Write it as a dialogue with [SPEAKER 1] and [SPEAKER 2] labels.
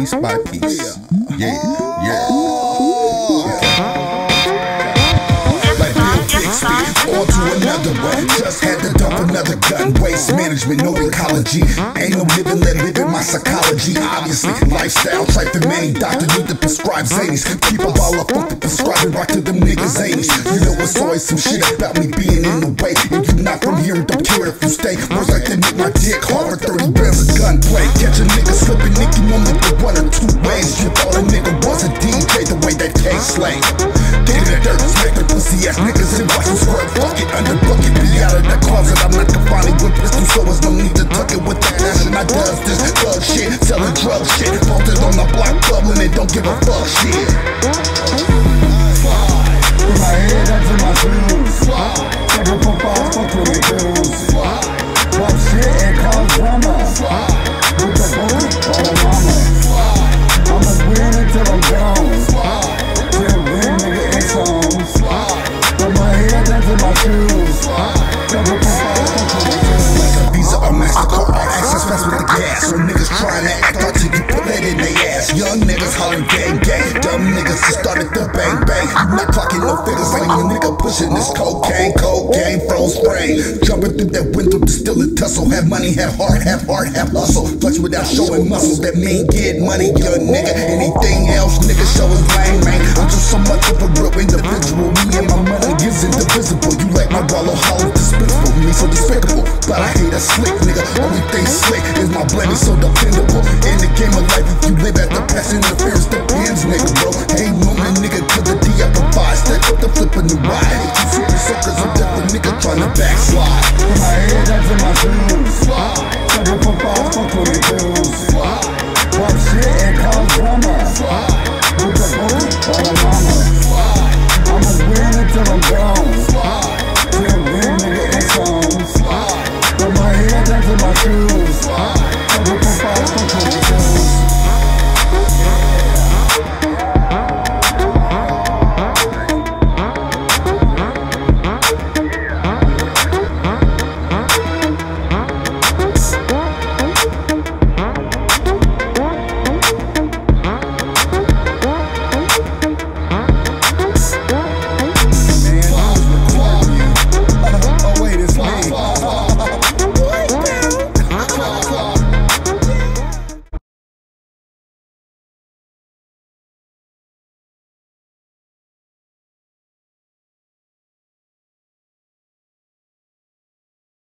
[SPEAKER 1] Piece by piece. Yeah, yeah. Like Bill Bixby, on to another one. Just had to dump another gun. Waste management, no ecology. Ain't no living, let live in my psychology. Obviously, lifestyle type of many. Doctor need to prescribe zanies. People all up on the prescribing right to them niggas zanies. You know it's always some shit about me being in the way. And you not from here, don't care if you stay. Words like that make my dick hard. 30 grams of gunplay. Catch a nigga slipping, pussy ass niggas them squirt. Fuck it, under bucket, be out of the closet. I'm not confining with pistol, trying to act out you put that in their ass. Young niggas hollering gang gang. Dumb niggas just started the bang bang. You not clocking no figures like a nigga pushing this cocaine, cocaine, froze spray. Jumping through that window to steal tussle. Have money, have heart, have heart, have hustle. Flex without showing muscles. That mean get money, young nigga. Anything else, nigga, show is lame, man. I'm just so much of a real individual. Me and my money is indivisible. You like my wallow hollow, despicable. Me so despicable, made a slick nigga. Everything slick is my blend is so dependable. In the game of life, if you live at the past interference depends, nigga, bro. Ain't moving, nigga, to the D I provide. Stack up the flip and the ride. If you see suckers, I'm definitely nigga trying to backslide.
[SPEAKER 2] From my head, up to my shoes. Fly. Fuck with the bills. I'll